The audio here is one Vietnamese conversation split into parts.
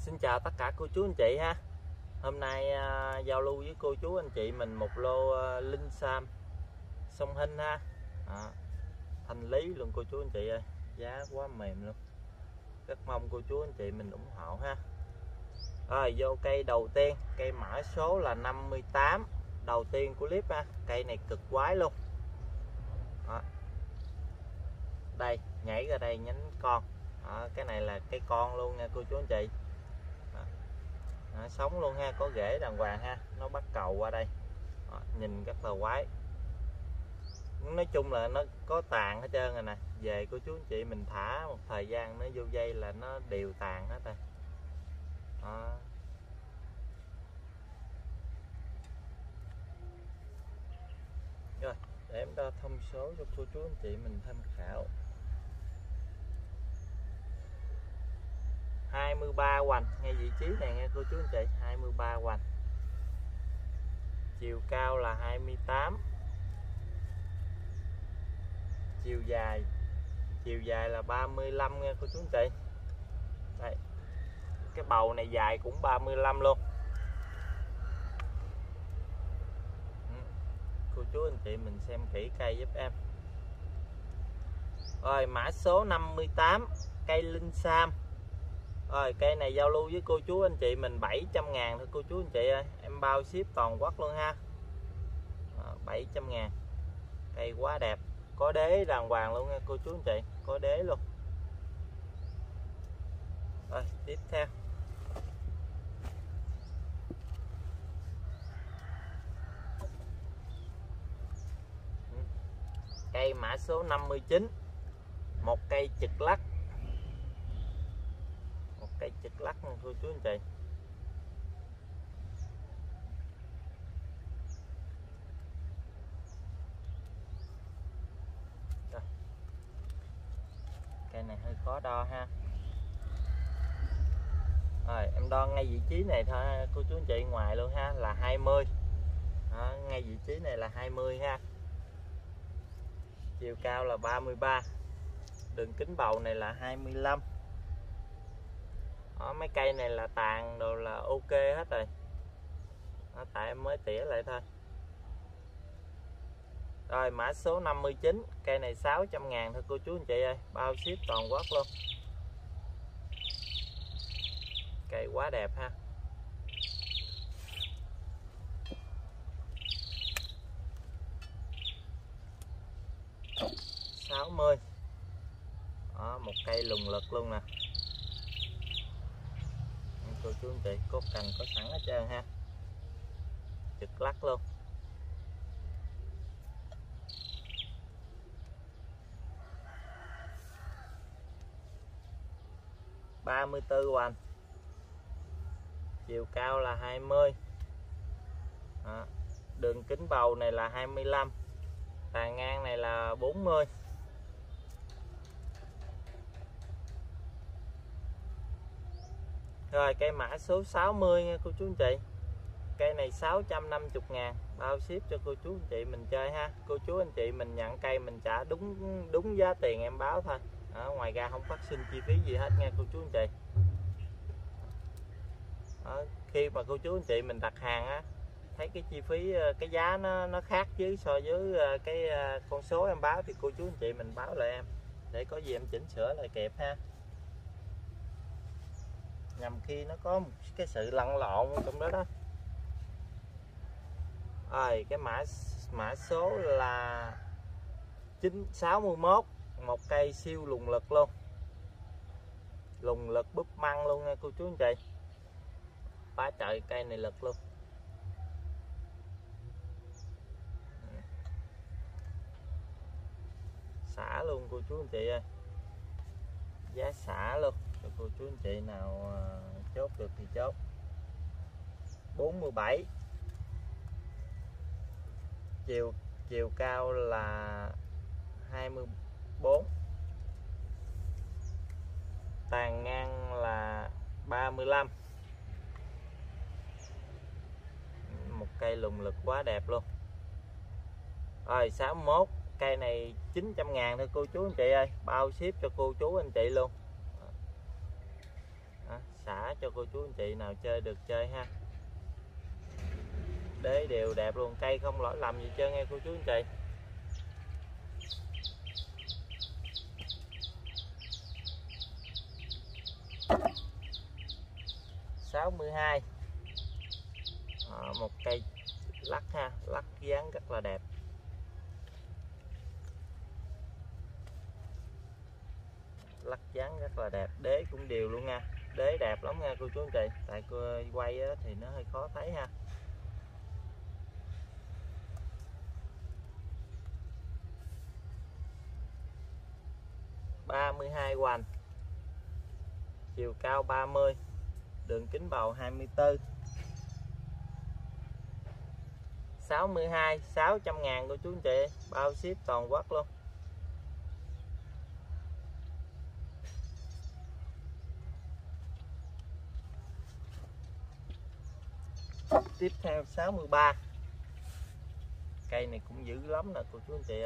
Xin chào tất cả cô chú anh chị ha. Hôm nay à, giao lưu với cô chú anh chị mình một lô à, linh sam sông Hinh ha. À, Thanh lý luôn cô chú anh chị ơi. Giá quá mềm luôn. Rất mong cô chú anh chị mình ủng hộ ha. Rồi vô cây đầu tiên. Cây mã số là 58 Đầu tiên của clip ha. Cây này cực quái luôn. À, Đây nhảy ra đây nhánh con. À, cái này là cây con luôn nha cô chú anh chị à, sống luôn ha có rễ đàng hoàng ha nó bắt cầu qua đây. Đó, nhìn rất là quái. Nói chung là nó có tàn hết trơn rồi nè về cô chú anh chị mình thả một thời gian nó vô dây là nó đều tàn hết rồi. Đó. rồi để em đo thông số cho cô chú anh chị mình tham khảo. 23 hoành. Ngay vị trí này nghe cô chú anh chị 23 hoành. Chiều cao là 28 chiều dài chiều dài là 35 nha cô chú anh chị. Đây, cái bầu này dài cũng 35 luôn. Ừ, cô chú anh chị mình xem kỹ cây giúp em. Rồi, mã số 58 cây linh sam rồi cây này giao lưu với cô chú anh chị mình 700 ngàn thôi cô chú anh chị ơi. Em bao ship toàn quốc luôn ha. Ờ, à, 700 ngàn. Cây quá đẹp. Có đế đàng hoàng luôn nha cô chú anh chị. Có đế luôn. Rồi tiếp theo. Ừ. Cây mã số 59 Một cây trực lắc cây chực lắc thôi chú anh chị. Rồi. cây này hơi khó đo ha. Rồi em đo ngay vị trí này thôi cô chú anh chị ngoài luôn ha là 20 đó, ngay vị trí này là 20 ha. Chiều cao là 33 đường kính bầu này là 25 đó, mấy cây này là tàn đồ là ok hết rồi. Đó, tại em mới tỉa lại thôi. Rồi mã số 59 cây này 600 ngàn thôi cô chú anh chị ơi. Bao ship toàn quốc luôn. Cây quá đẹp ha. sáu mươi. Một cây lùng lực luôn nè cô chú anh chị cốt cành có sẵn hết trơn ha. Trực lắc luôn. Ba mươi bốn hoành. Chiều cao là 20 mươi. Đường kính bầu này là 25 tàn ngang này là 40 mươi. Rồi cây mã số 60 nha cô chú anh chị. Cây này 650 ngàn. Bao ship cho cô chú anh chị mình chơi ha. Cô chú anh chị mình nhận cây mình trả đúng đúng giá tiền em báo thôi. Đó, Ngoài ra không phát sinh chi phí gì hết nha cô chú anh chị. Đó, Khi mà cô chú anh chị mình đặt hàng á thấy cái chi phí ờ, cái giá nó nó khác với so với ờ, cái ờ, con số em báo thì cô chú anh chị mình báo lại em. Để có gì em chỉnh sửa lại kịp ha nhằm khi nó có một cái sự lăn lộn trong đó đó. Rồi, cái mã mã số là 961 một cây siêu lùng lực luôn. Lùng lực búp măng luôn nha cô chú anh chị. Quá trời cây này lực luôn. Xả luôn cô chú anh chị ơi. Giá xả luôn cho cô chú anh chị nào à, chốt được thì chốt. 47 chiều chiều cao là 24 tàn ngang là 35 một cây lùng lực quá đẹp luôn. Rồi 61 cây này 900 ngàn thôi cô chú anh chị ơi. Bao ship cho cô chú anh chị luôn xả cho cô chú anh chị nào chơi được chơi ha. Đế đều đẹp luôn, cây không lỗi lầm gì trơn nghe cô chú anh chị. Sáu mươi hai. Ờ, một cây lắc ha, lắc dáng rất là đẹp. Lắc dáng rất là đẹp, đế cũng đều luôn nha đế đẹp lắm nha, cô chú anh chị. Tại cô quay thì nó hơi khó thấy ha. ba mươi hai hoành. Chiều cao 30 đường kính bầu 24 62 600 ngàn cô chú anh chị. Bao ship toàn quốc luôn. Tiếp theo 63 cây này cũng dữ lắm nè cô chú anh chị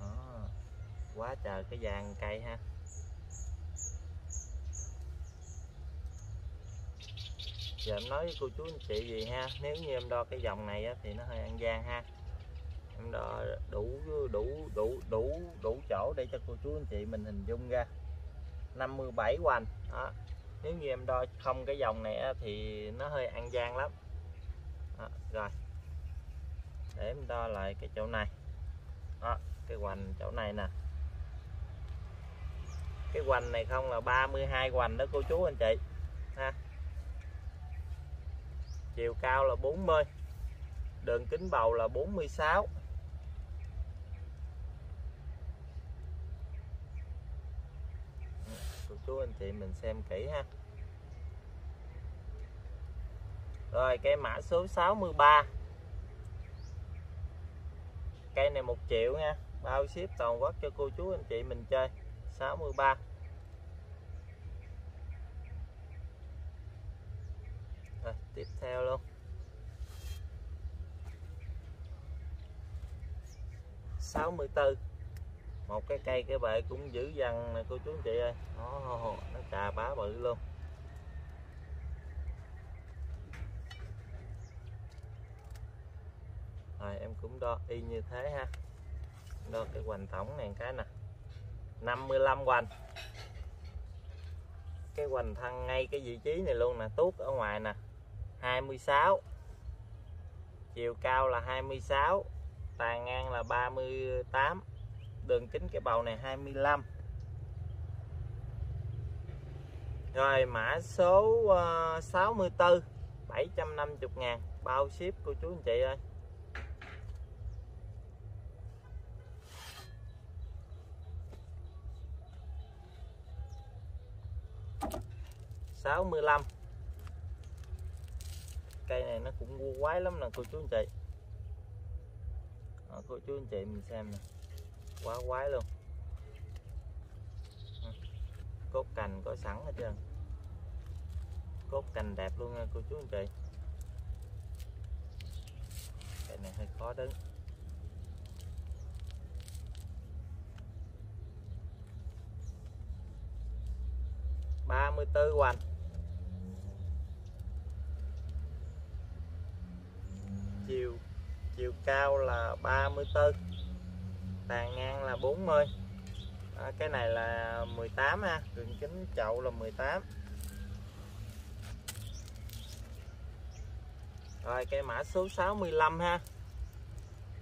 Đó. quá trời cái vàng cây ha. Giờ em nói với cô chú anh chị gì ha nếu như em đo cái dòng này á, thì nó hơi ăn gian ha. Em đo đủ đủ đủ đủ đủ chỗ để cho cô chú anh chị mình hình dung ra. 57 hoành đó nếu như em đo không cái dòng này thì nó hơi ăn gian lắm. Đó, rồi. Để em đo lại cái chỗ này. Đó, cái hoành chỗ này nè. Cái hoành này không là 32 hoành đó cô chú anh chị. Ha. Chiều cao là 40 đường kính bầu là 46 cô chú anh chị mình xem kỹ ha. Rồi cây mã số 63 cây này một triệu nha. Bao ship toàn quốc cho cô chú anh chị mình chơi. 63 rồi, tiếp theo luôn. sáu mươi tư một cái cây, cái bệ cũng dữ dằn nè, cô chú anh chị ơi. Nó nó cà bá bự luôn. Rồi, em cũng đo y như thế ha. Đo cái hoành tổng này cái nè. 55 hoành. Cái hoành thân ngay cái vị trí này luôn nè, tuốt ở ngoài nè. 26 chiều cao là 26 tàn ngang là 38 đường kính cái bầu này 25 rồi mã số uh, 64 750 ngàn. Bao ship cô chú anh chị ơi. sáu mươi lăm. Cây này nó cũng quái lắm nè cô chú anh chị. Đó, cô chú anh chị mình xem nè quá quái luôn. Ừ. Cốt cành có sẵn hết trơn. Cốt cành đẹp luôn nha, cô chú anh chị. Cái này hơi khó đứng. Ba mươi tư hoành. Chiều chiều cao là 34 tàn ngang là 40 à, cái này là 18 ha đường kính chậu là 18 rồi cây mã số 65 ha.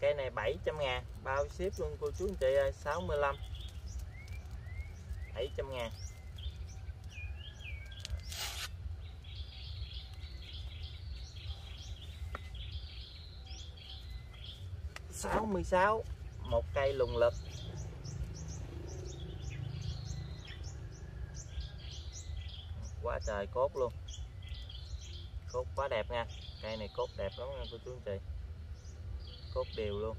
Cây này 700 ngàn bao ship luôn cô chú anh chị ơi 65 700 ngàn. 66 một cây lùng lực quá trời cốt luôn. Cốt quá đẹp nha. Cây này cốt đẹp lắm nha cô chú anh chị. Cốt đều luôn.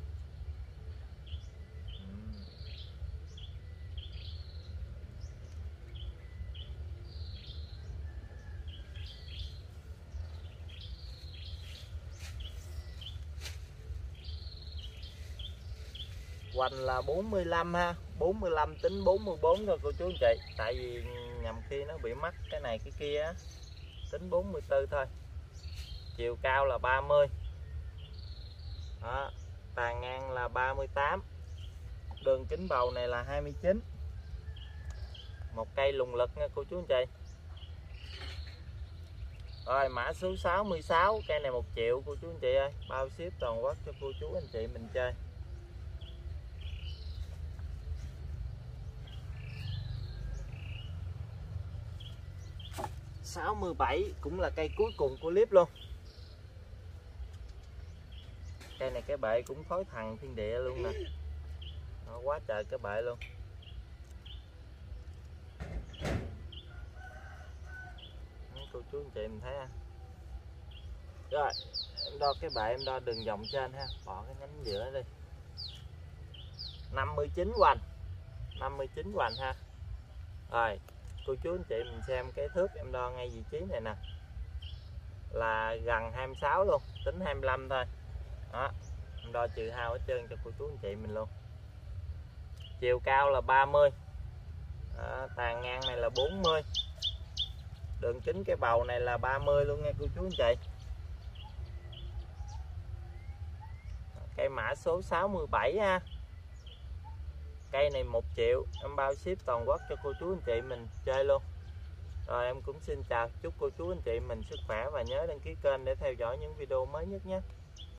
Hoành là 45 ha 45 tính 44 thôi cô chú anh chị. Tại vì nhầm khi nó bị mắc cái này cái kia á, tính 44 thôi. Chiều cao là 30 đó, tàn ngang là 38 đường kính bầu này là 29 một cây lùng lực nha cô chú anh chị. Rồi, mã số 66 cây này 1 triệu, cô chú anh chị ơi. Bao ship toàn quốc cho cô chú anh chị mình chơi. 67 cũng là cây cuối cùng của clip luôn. Cây này cái bệ cũng thối thằng thiên địa luôn nè. Nó quá trời cái bệ luôn. Cô chú anh chị mình thấy ha rồi, em đo cái bệ em đo đường vòng trên ha. Bỏ cái nhánh giữa đi. 59 hoành. 59 hoành ha. Rồi cô chú anh chị mình xem cái thước em đo ngay vị trí này nè. Là gần 26 luôn tính 25 thôi. Đó em đo trừ hao hết trơn cho cô chú anh chị mình luôn. Chiều cao là 30 đó, tàn ngang này là 40 đường kính cái bầu này là 30 luôn nha cô chú anh chị. Cây mã số 67 ha cây này một triệu, em bao ship toàn quốc cho cô chú anh chị mình chơi luôn. Rồi em cũng xin chào, chúc cô chú anh chị mình sức khỏe và nhớ đăng ký kênh để theo dõi những video mới nhất nhé.